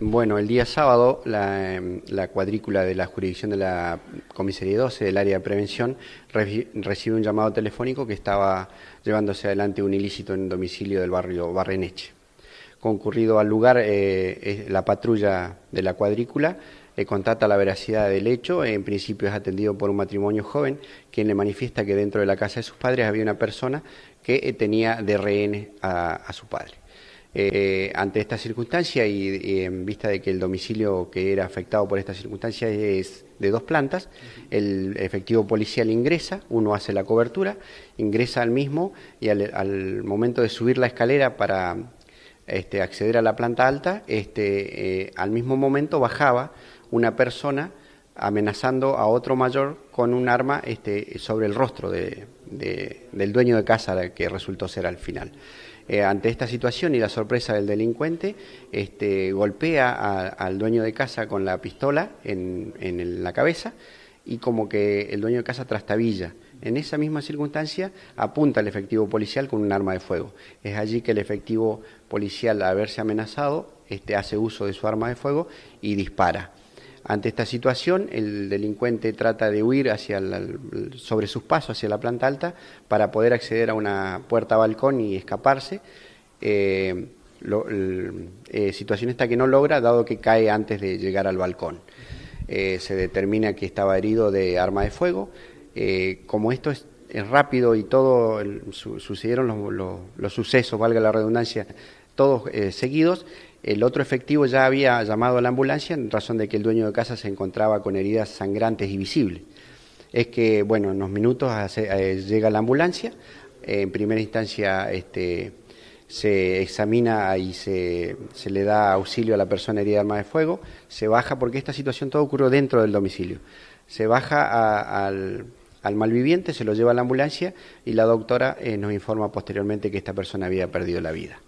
Bueno, el día sábado la, cuadrícula de la jurisdicción de la Comisaría 12 del área de prevención recibe un llamado telefónico que estaba llevándose adelante un ilícito en un domicilio del barrio Barreneche. Concurrido al lugar, eh, la patrulla de la cuadrícula le contata la veracidad del hecho. En principio es atendido por un matrimonio joven, quien le manifiesta que dentro de la casa de sus padres había una persona que eh, tenía de rehén a su padre. Eh, ante esta circunstancia y, en vista de que el domicilio que era afectado por esta circunstancia es de dos plantas, el efectivo policial ingresa, uno hace la cobertura, ingresa al mismo y al, momento de subir la escalera para este, acceder a la planta alta, este, eh, al mismo momento bajaba una persona amenazando a otro mayor con un arma este, sobre el rostro del dueño de casa que resultó ser al final. Eh, ante esta situación y la sorpresa del delincuente, este, golpea al dueño de casa con la pistola en, la cabeza y como que el dueño de casa trastabilla. En esa misma circunstancia apunta al efectivo policial con un arma de fuego. Es allí que el efectivo policial, al haberse amenazado, este, hace uso de su arma de fuego y dispara. Ante esta situación, el delincuente trata de huir hacia sobre sus pasos hacia la planta alta para poder acceder a una puerta balcón y escaparse. Eh, eh, situación esta que no logra, dado que cae antes de llegar al balcón. Eh, se determina que estaba herido de arma de fuego. como esto es, rápido y todo, sucedieron los, sucesos, valga la redundancia, todos seguidos, el otro efectivo ya había llamado a la ambulancia en razón de que el dueño de casa se encontraba con heridas sangrantes y visibles. Es que, bueno, en unos minutos eh, llega la ambulancia, en primera instancia este, se examina y se, le da auxilio a la persona herida de arma de fuego, se baja, porque esta situación todo ocurrió dentro del domicilio, se baja al, malviviente, se lo lleva a la ambulancia y la doctora eh, nos informa posteriormente que esta persona había perdido la vida.